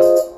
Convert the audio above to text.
you